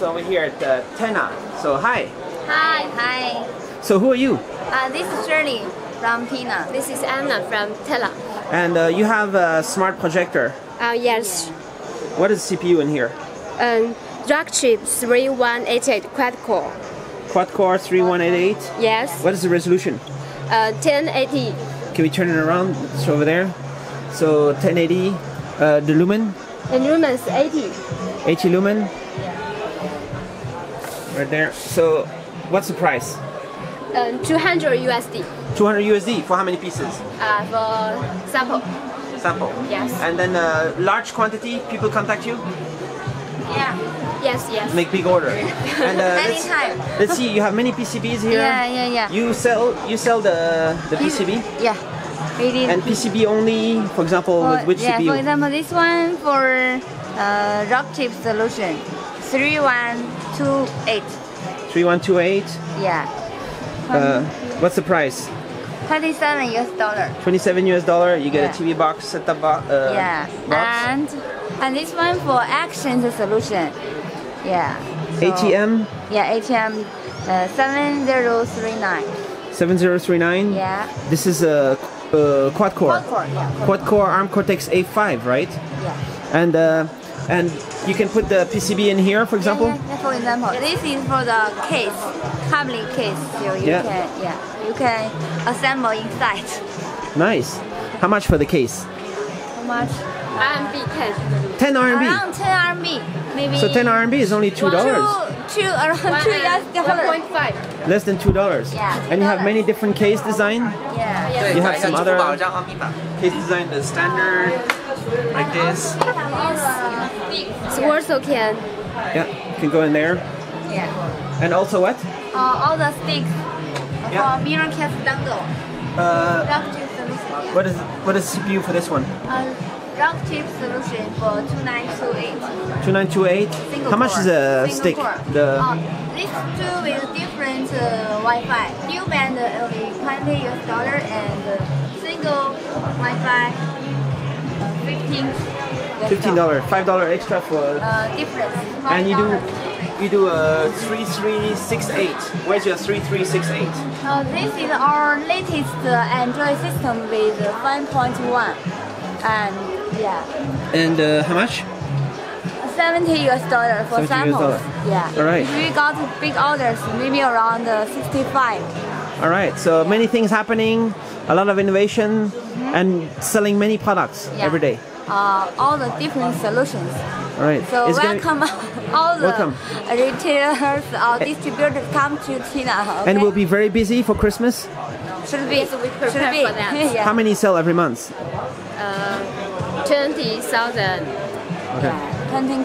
So we're here at uh, Tena. So hi. Hi. Hi. So who are you? Uh, this is Shirley from Tena. This is Anna from Tena. And uh, you have a smart projector. Uh, yes. What is CPU in here? Um, Rockchip 3188 quad core. Quad core 3188. Yes. What is the resolution? Uh, 1080. Can we turn it around? It's over there. So 1080. Uh, the lumen, And lumens 80. 80 lumen. Right there. So what's the price? Um, 200 USD 200 USD for how many pieces? uh, for sample. Sample. Yes. And then uh, large quantity, people contact you, Yeah. Yes, yes. make big order. And uh, let's, Anytime. let's see, you have many PCBs here. Yeah, yeah, yeah. You sell you sell the the PCB Yeah. And PCB only. For example, for, with which yeah, CPU? for example, this one for uh, Rockchip solution, three one two eight. 3128. Yeah. Uh, what's the price? Twenty-seven US dollar. 27 US dollar. You get Yeah. a TV box, set up uh, yeah. box. And and this one for action solution. Yeah. So- ATM Yeah, ATM uh, seven zero three nine. 7039. Yeah. This is a uh, quad core. Quad core, yeah. Quad core ARM Cortex A5, right? Yeah. And uh, and you can put the PCB in here, for example. Yeah, yeah, For example, this is for the case, family case. So you Yeah. can, yeah, you can assemble inside. Nice. How much for the case? How much? RMB 10. 10 RMB. Around 10 RMB, maybe. So 10 RMB is only two dollars, two uh, around two US dollar. Less than two dollars. Yeah. And you have many different case design. Yeah. yeah. You have some other case design, the standard, like this. It's also can. Yeah, you can go in there. Yeah. And also what? Uh, all the sticks yeah. for mirror case dangle. Uh, what is what is CPU for this one? Uh, rock chip solution for 2928. 2928. Single How much core. is a Single stick? core. The Uh, these two with different uh, Wi-Fi. Dual band uh, only 20 US dollar and uh, single Wi-Fi uh, 15. Fifteen dollar, five dollar extra for. Uh, difference. and you do you do a three three six eight. Where's your three three six eight? Uh, this is our latest uh, Android system with uh, 5.1 and yeah, And uh, how much? 70 US dollar for samples. dollar. Yeah. All right. If we got big orders, maybe around uh, 65. All right. So many things happening, a lot of innovation, Mm-hmm. and selling many products Yeah. every day. Uh, all the different solutions. All right. So It's gonna- welcome all the Welcome. retailers or distributors come to China. Okay? and we'll be very busy for Christmas. should be Yes, we prepare should be. for that. yeah. How many sell every month? Uh, 20,000. Yeah. 20